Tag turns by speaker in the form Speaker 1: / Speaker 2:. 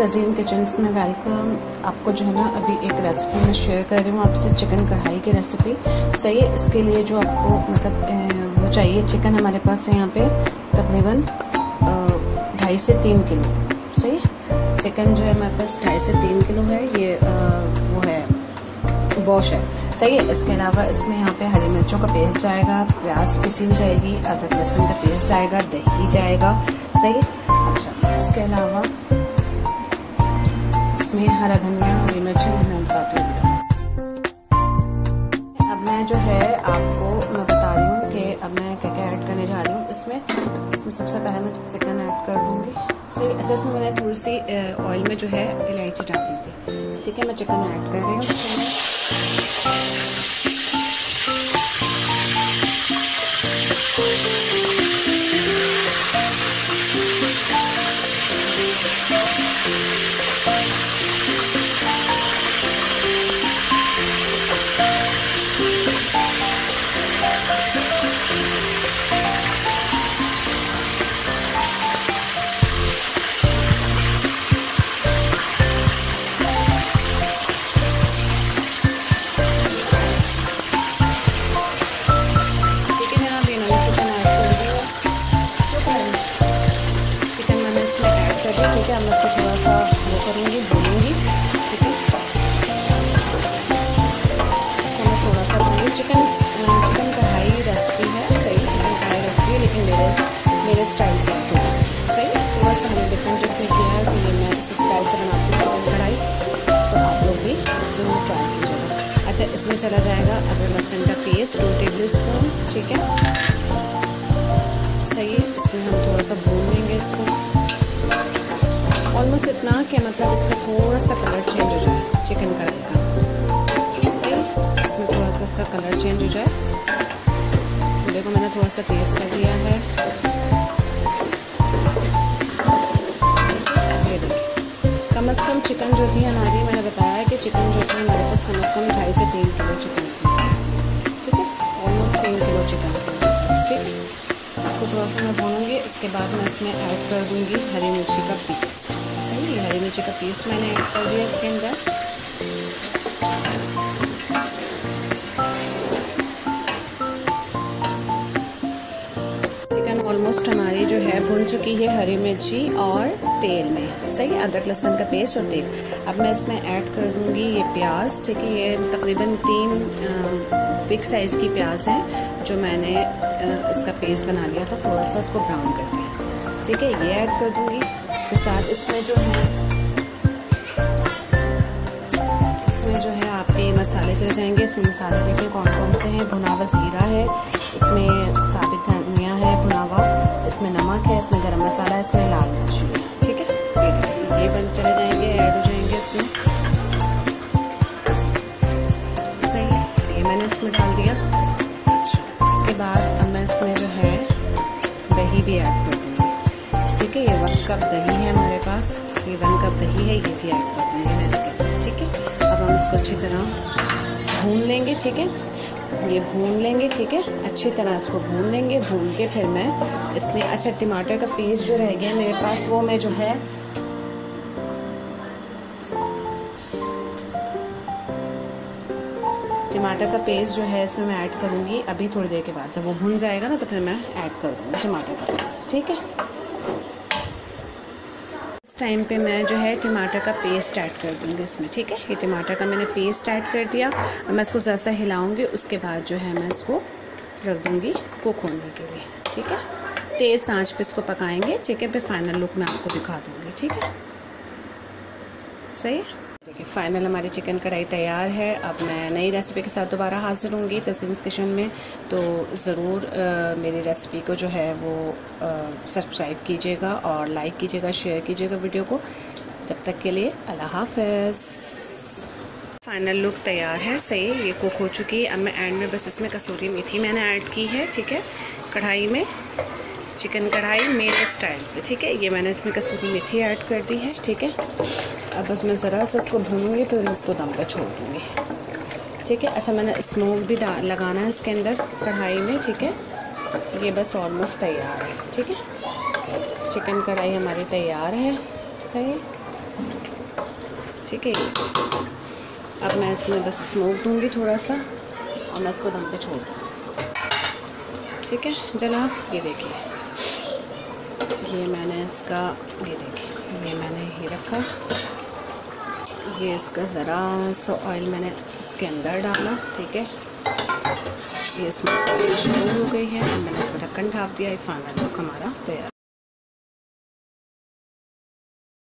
Speaker 1: Tazeen kitchens में welcome आपको जो है ना अभी एक रेसिपी मैं शेयर कर रही हूँ आपसे चिकन कढ़ाई की रेसिपी सही है इसके लिए जो आपको मतलब वो चाहिए चिकन हमारे पास है यहाँ पे तकरीबन ढाई से तीन किलो। सही चिकन जो है हमारे पास ढाई से तीन किलो है ये आ, वो है वॉश है। सही है इसके अलावा इसमें यहाँ पे हरी मिर्चों का पेस्ट जाएगा प्याज पिसी भी जाएगी अदरक लहसुन का पेस्ट जाएगा दही जाएगा। सही अच्छा इसके अलावा इसमें हरा धनिया हरी मिर्च मैं बताती हूँ अब मैं जो है आपको, मैं बता रही हूँ कि अब मैं क्या क्या ऐड करने जा रही हूँ। इसमें इसमें सबसे पहले मैं चिकन ऐड कर दूँगी? सही अच्छा इसमें मैंने थोड़ी सी ऑयल में जो है इलायची डाल दी थी। ठीक है, मैं चिकन ऐड कर रही हूँ। ठीक मैं इसको थोड़ा सा वो करूँगी, भूनूँगी, ठीक है? इसको मैं थोड़ा सा भूनूँगी। चिकन चिकन कढ़ाई रेसिपी है, सही, चिकन कढ़ाई रेसिपी है, लेकिन मेरे मेरे स्टाइल से थोड़ा सा, सही? थोड़ा सा हमने डिफरेंट इसमें किया है तो ये मैं इस स्टाइल से बनाती हूँ चिकन कढ़ाई। तो आप लोग भी ज़रूर ट्राई कीजिएगा। अच्छा इसमें चला जाएगा अदरक, लहसुन का पेस्ट दो टेबल स्पून ठीक है? सही है, इसमें हम थोड़ा सा भून लेंगे इसको। ऑलमोस्ट इतना कि मतलब इसका थोड़ा सा कलर चेंज हो जाए चिकन कढ़ाई का इसमें थोड़ा सा इसका कलर चेंज हो जाए चूल्हे को मैंने थोड़ा सा तेज़ कर दिया है। कम अज़ कम चिकन जो थी हमारी, मैंने बताया कि चिकन जो थी हमारे पास कम अज़ कम ढाई से तीन किलो चिकन थी। ठीक है? ऑलमोस्ट तीन किलो चिकन थी ठीक? है इसको थोड़ा सा मैं भूनूँगी इसके बाद मैं इसमें ऐड कर दूँगी हरी मिर्ची का पेस्ट सही हरी मिर्ची का पेस्ट मैंने ऐड कर दिया इसके अंदर ऑलमोस्ट हमारी जो है भुन चुकी है हरी मिर्ची और तेल में। सही, अदरक, लहसुन का पेस्ट और तेल। अब मैं इसमें ऐड कर दूँगी ये प्याज। ठीक है ये तकरीबन तीन बिग साइज़ की प्याज है जो मैंने इसका पेस्ट बना लिया था। थोड़ा सा इसको ब्राउन करके ठीक है, ये ऐड कर दूँगी। इसके साथ इसमें जो है, इसमें जो है आपके मसाले चले जाएँगे। इसमें मसाले देखिए कौन कौन से हैं। भुनावा ज़ीरा है। इसमें साबित धनिया इसमें नमक है, इसमें गरम मसाला है इसमें लाल मिर्च। है ठीक है? ये बन चले जाएँगे ऐड हो जाएँगे इसमें। सही? है ये मैंने इसमें डाल दिया। अच्छा। इसके बाद अब मैं इसमें जो है, दही भी ऐड कर दूँगी। ठीक है? ये वन कप दही है हमारे पास। ये वन कप दही है, ये भी ऐड कर दूँगी मैं इसके। ठीक है? अब हम इसको अच्छी तरह भून लेंगे, ठीक है? ये भून लेंगे, ठीक है? अच्छी तरह इसको भून लेंगे, भून के फिर मैं इसमें अच्छा टमाटर का पेस्ट जो रह गया मेरे पास, वो मैं जो है टमाटर का पेस्ट जो है इसमें मैं ऐड करूँगी अभी थोड़ी देर के बाद। जब वो भून जाएगा ना तो फिर मैं ऐड कर दूँगी टमाटर का पेस्ट ठीक है? इस टाइम पे मैं जो है टमाटर का पेस्ट ऐड कर दूँगी इसमें, ठीक है? ये टमाटर का मैंने पेस्ट ऐड कर दिया। और मैं इसको ज़रा सा हिलाऊँगी, उसके बाद जो है मैं इसको रख दूँगी कुक होने के लिए, ठीक है? तेज़ आँच पे इसको पकाएँगे, ठीक है? फिर फाइनल लुक मैं आपको दिखा दूँगी, ठीक है? सही है? देखिए फाइनल हमारी चिकन कढ़ाई तैयार है। अब मैं नई रेसिपी के साथ दोबारा हाजिर होंगी तसीन्स किचन में। तो ज़रूर मेरी रेसिपी को जो है वो सब्सक्राइब कीजिएगा और लाइक कीजिएगा शेयर कीजिएगा वीडियो को। जब तक के लिए अल्लाह हाफ़ फाइनल लुक तैयार है, सही, ये कुक हो चुकी है। अब मैं एंड में बस इसमें कसूरी मेथी मैंने ऐड की है, ठीक है, कढ़ाई में। चिकन कढ़ाई मेरे स्टाइल से, ठीक है? ये मैंने इसमें कसूरी मेथी ऐड कर दी है, ठीक है? अब बस मैं ज़रा सा इसको भूनूँगी, फिर इसको दम पर छोड़ दूँगी, ठीक है? अच्छा मैंने स्मोक भी लगाना है इसके अंदर कढ़ाई में, ठीक है? ये बस ऑलमोस्ट तैयार है, ठीक है? चिकन कढ़ाई हमारी तैयार है, सही? ठीक है अब मैं इसमें बस स्मोक दूँगी थोड़ा सा, और मैं इसको दम पे छोड़ ठीक है? जनाब, ये देखिए। ये मैंने इसका, ये देखिए, ये मैंने ये रखा। ये इसका ज़रा सो ऑयल मैंने इसके अंदर डाला, ठीक है? ये इसमें शुरू हो गई है, मैंने इसको ढक्कन ढाप दिया फाइनल लुक हमारा तैयार।